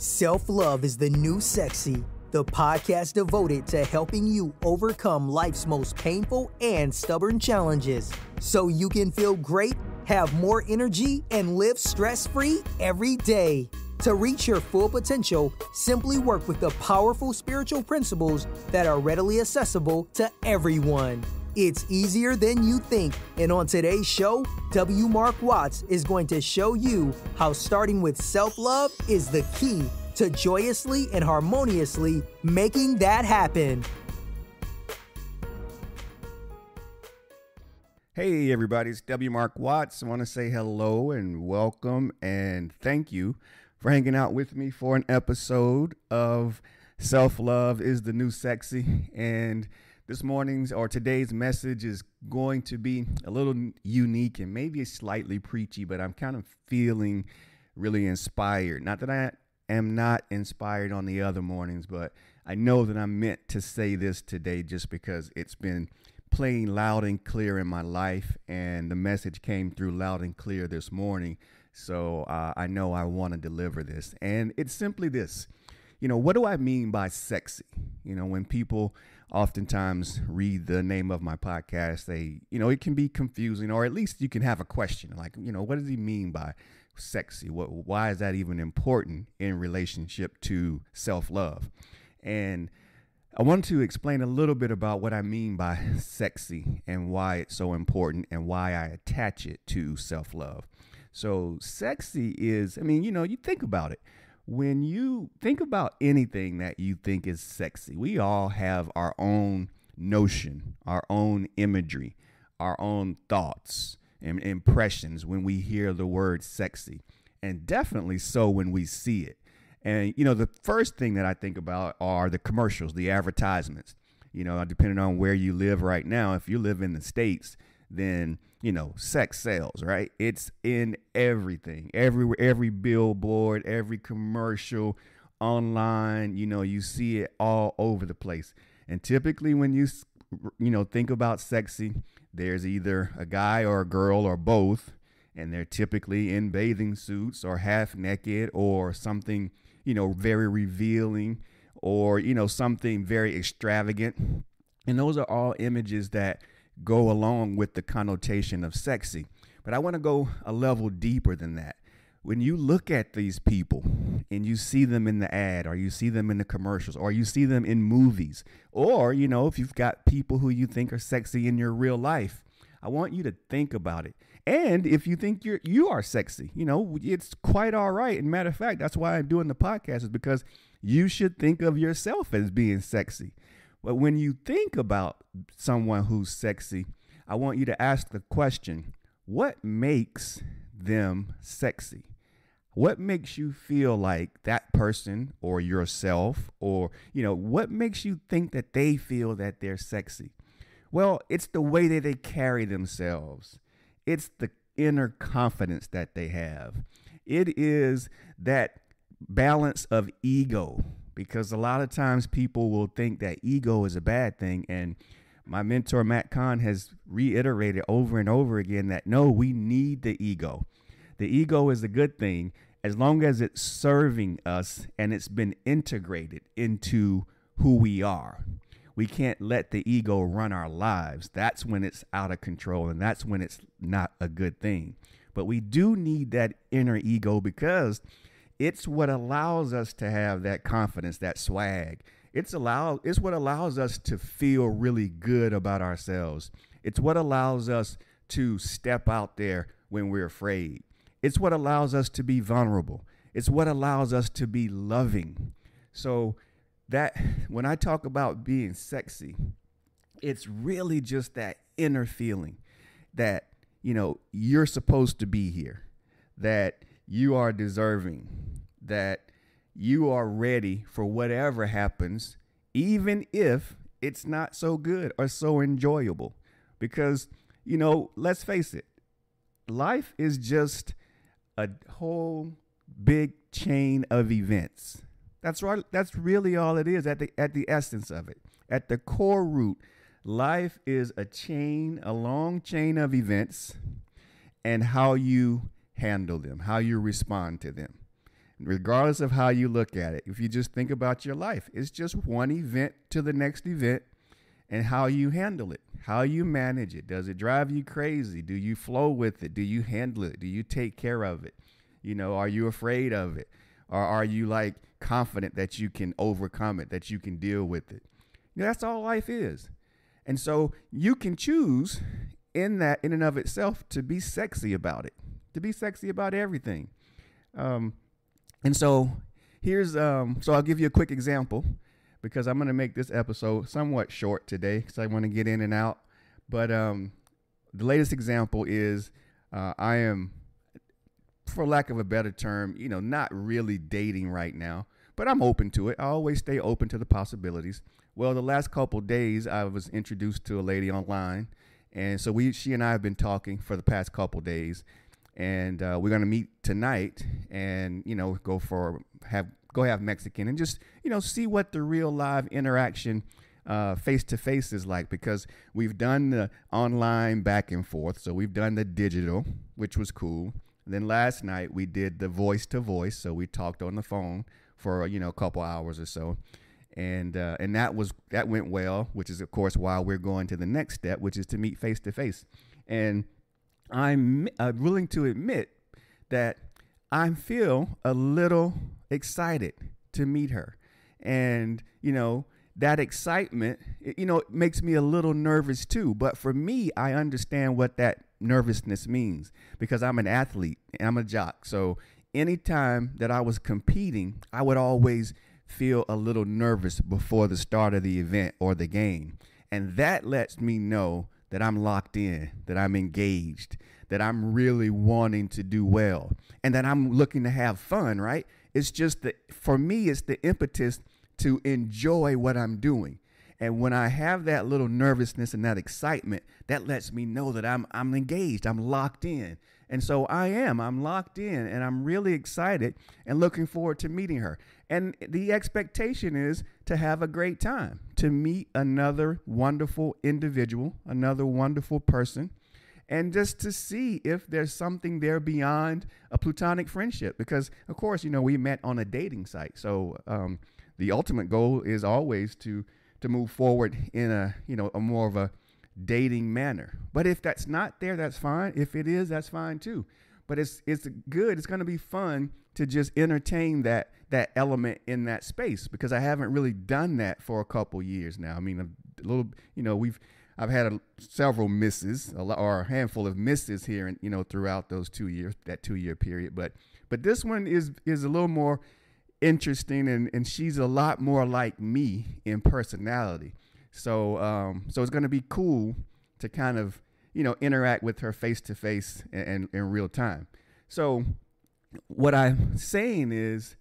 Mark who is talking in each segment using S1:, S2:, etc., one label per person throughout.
S1: Self Love is the New Sexy, the podcast devoted to helping you overcome life's most painful and stubborn challenges so you can feel great, have more energy, and live stress free every day. To reach your full potential, simply work with the powerful spiritual principles that are readily accessible to everyone. It's easier than you think. And on today's show, W. Marc Watts is going to show you how starting with self love is the key to joyously and harmoniously making that happen.
S2: Hey, everybody, it's W. Marc Watts. I want to say hello and welcome and thank you for hanging out with me for an episode of Self Love is the New Sexy. And this morning's or today's message is going to be a little unique and maybe slightly preachy, but I'm kind of feeling really inspired. Not that I am not inspired on the other mornings, but I know that I'm meant to say this today just because it's been playing loud and clear in my life, and the message came through loud and clear this morning. So uh, I know I want to deliver this. And it's simply this you know, what do I mean by sexy? You know, when people oftentimes read the name of my podcast, they, you know, it can be confusing, or at least you can have a question like, you know, what does he mean by sexy? What, why is that even important in relationship to self love? And I want to explain a little bit about what I mean by sexy and why it's so important and why I attach it to self love. So, sexy is, I mean, you know, you think about it when you think about anything that you think is sexy, we all have our own notion, our own imagery, our own thoughts and impressions when we hear the word sexy, and definitely so when we see it. And, you know, the first thing that I think about are the commercials, the advertisements. You know, depending on where you live right now, if you live in the States, then you know sex sells right? It's in everything everywhere every billboard every commercial online you know you see it all over the place. And typically when you you know think about sexy there's either a guy or a girl or both and they're typically in bathing suits or half naked or something you know very revealing or you know something very extravagant. And those are all images that go along with the connotation of sexy. But I want to go a level deeper than that. When you look at these people and you see them in the ad or you see them in the commercials or you see them in movies or you know if you've got people who you think are sexy in your real life, I want you to think about it. And if you think you're you are sexy, you know, it's quite all right. And matter of fact, that's why I'm doing the podcast is because you should think of yourself as being sexy. But when you think about someone who's sexy, I want you to ask the question what makes them sexy? What makes you feel like that person or yourself, or, you know, what makes you think that they feel that they're sexy? Well, it's the way that they carry themselves, it's the inner confidence that they have. It is that balance of ego because a lot of times people will think that ego is a bad thing. And my mentor, Matt Kahn, has reiterated over and over again that no, we need the ego. The ego is a good thing as long as it's serving us and it's been integrated into who we are. We can't let the ego run our lives. That's when it's out of control and that's when it's not a good thing. But we do need that inner ego because it's what allows us to have that confidence, that swag. It's allow it's what allows us to feel really good about ourselves. It's what allows us to step out there when we're afraid. It's what allows us to be vulnerable. It's what allows us to be loving. So that when I talk about being sexy, it's really just that inner feeling that you know you're supposed to be here, that you are deserving, that you are ready for whatever happens, even if it's not so good or so enjoyable. Because, you know, let's face it, life is just a whole big chain of events. That's right. That's really all it is at the at the essence of it. At the core root, life is a chain, a long chain of events and how you handle them, how you respond to them. regardless of how you look at it. If you just think about your life, it's just one event to the next event and how you handle it, how you manage it. Does it drive you crazy? Do you flow with it? Do you handle it? Do you take care of it? You know, are you afraid of it? Or are you like confident that you can overcome it, that you can deal with it? You know, that's all life is. And so you can choose in that, in and of itself, to be sexy about it, to be sexy about everything. Um, and so here's, um, so I'll give you a quick example because I'm going to make this episode somewhat short today because I want to get in and out. But um, the latest example is uh, I am, for lack of a better term, you know, not really dating right now, but I'm open to it. I always stay open to the possibilities. Well, the last couple days, I was introduced to a lady online, and so we, she and I have been talking for the past couple days, and uh, we're gonna meet tonight, and you know, go for have go have Mexican, and just you know, see what the real live interaction face to face is like because we've done the online back and forth, so we've done the digital, which was cool. And then last night we did the voice to voice, so we talked on the phone for you know a couple hours or so and uh, and that was that went well, which is of course why we're going to the next step, which is to meet face to face. And I'm uh, willing to admit that I feel a little excited to meet her, and you know that excitement, you know, it makes me a little nervous too. But for me, I understand what that nervousness means because I'm an athlete, and I'm a jock, so anytime that I was competing, I would always feel a little nervous before the start of the event or the game. And that lets me know that I'm locked in, that I'm engaged, that I'm really wanting to do well, and that I'm looking to have fun, right? It's just that for me, it's the impetus to enjoy what I'm doing. And when I have that little nervousness and that excitement, that lets me know that I'm I'm engaged, I'm locked in. And so I am. I'm locked in and I'm really excited and looking forward to meeting her. And the expectation is to have a great time, to meet another wonderful individual, another wonderful person, and just to see if there's something there beyond a platonic friendship. Because, of course, you know, we met on a dating site. So um, the ultimate goal is always to to move forward in a you know a more of a dating manner. But if that's not there, that's fine. If it is, that's fine too. But it's it's good. It's going to be fun to just entertain that that element in that space because I haven't really done that for a couple years now. I mean, a little, you know, we've I've had a, several misses a, or a handful of misses here, and you know, throughout those two years, that two year period. But but this one is is a little more interesting, and and she's a lot more like me in personality. So um, so it's going to be cool to kind of you know interact with her face to face and in real time. So what I'm saying is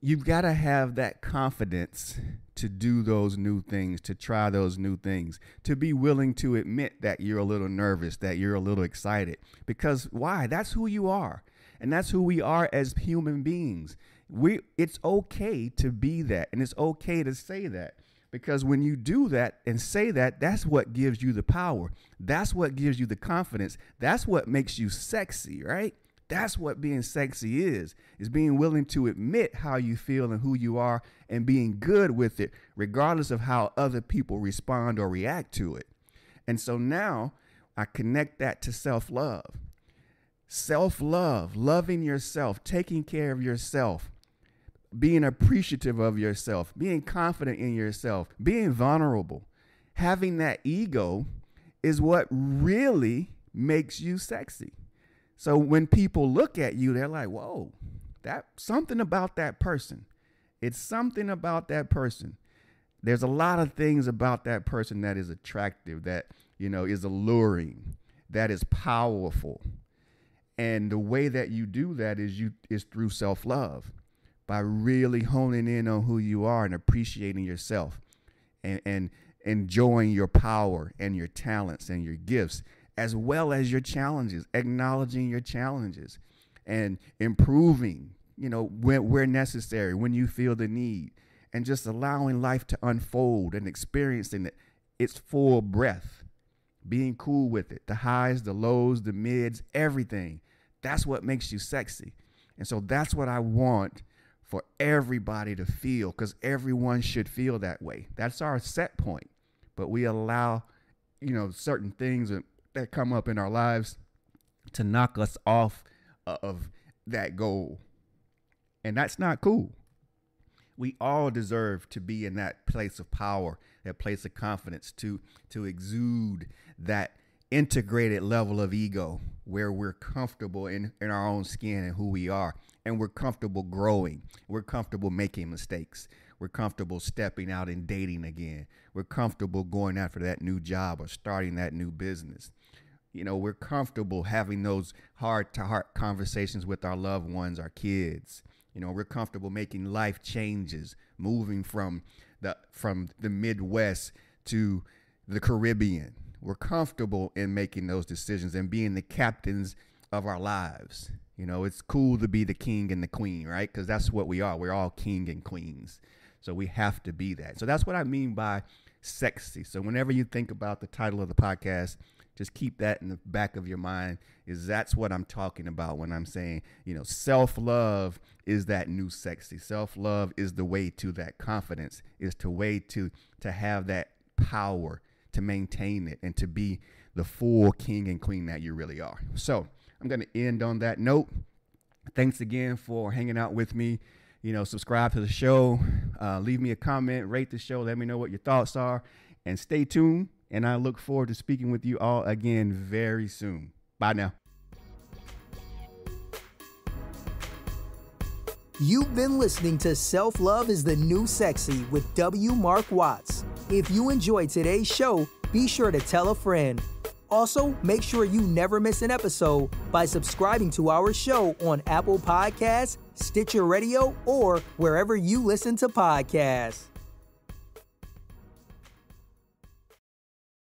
S2: you've got to have that confidence to do those new things, to try those new things, to be willing to admit that you're a little nervous, that you're a little excited. Because why? That's who you are. And that's who we are as human beings. We it's okay to be that and it's okay to say that. Because when you do that and say that, that's what gives you the power. That's what gives you the confidence. That's what makes you sexy, right? That's what being sexy is. Is being willing to admit how you feel and who you are and being good with it regardless of how other people respond or react to it. And so now I connect that to self-love. Self-love, loving yourself, taking care of yourself, being appreciative of yourself, being confident in yourself, being vulnerable, having that ego is what really makes you sexy. So when people look at you, they're like, whoa, that something about that person. It's something about that person. There's a lot of things about that person that is attractive, that, you know, is alluring, that is powerful. And the way that you do that is you is through self-love by really honing in on who you are and appreciating yourself and, and enjoying your power and your talents and your gifts, as well as your challenges, acknowledging your challenges and improving, you know, when, where necessary, when you feel the need, and just allowing life to unfold and experiencing it, its full breath, being cool with it, the highs, the lows, the mids, everything. That's what makes you sexy. And so that's what I want for everybody to feel because everyone should feel that way. That's our set point. But we allow, you know, certain things that come up in our lives to knock us off uh, of that goal. And that's not cool. We all deserve to be in that place of power, that place of confidence, to to exude that integrated level of ego where we're comfortable in, in our own skin and who we are. And we're comfortable growing. We're comfortable making mistakes. We're comfortable stepping out and dating again. We're comfortable going after that new job or starting that new business. You know, we're comfortable having those heart to heart conversations with our loved ones, our kids. You know, we're comfortable making life changes, moving from the from the Midwest to the Caribbean we're comfortable in making those decisions and being the captains of our lives. You know, it's cool to be the king and the queen, right? Because that's what we are. We're all king and queens. So we have to be that. So that's what I mean by sexy. So whenever you think about the title of the podcast, just keep that in the back of your mind is that's what I'm talking about when I'm saying, you know, self-love is that new sexy. Self-love is the way to that confidence, is the way to to have that power to maintain it and to be the full king and queen that you really are. So I'm going to end on that note. Thanks again for hanging out with me. You know, subscribe to the show, uh, leave me a comment, rate the show, let me know what your thoughts are, and stay tuned. And I look forward to speaking with you all again very soon. Bye now.
S1: You've been listening to Self Love is the New Sexy with W. Marc Watts. If you enjoyed today's show, be sure to tell a friend. Also, make sure you never miss an episode by subscribing to our show on Apple Podcasts, Stitcher Radio, or wherever you listen to podcasts.